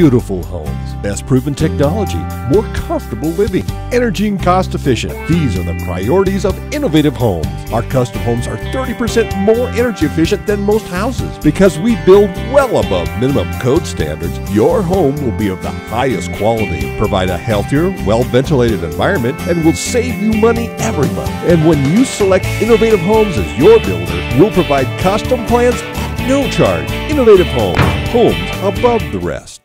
beautiful homes, best proven technology, more comfortable living, energy and cost efficient. These are the priorities of Innovative Homes. Our custom homes are 30% more energy efficient than most houses because we build well above minimum code standards. Your home will be of the highest quality, provide a healthier, well ventilated environment, and will save you money every month. And when you select Innovative Homes as your builder, we'll provide custom plans no charge. Innovative Homes, homes above the rest.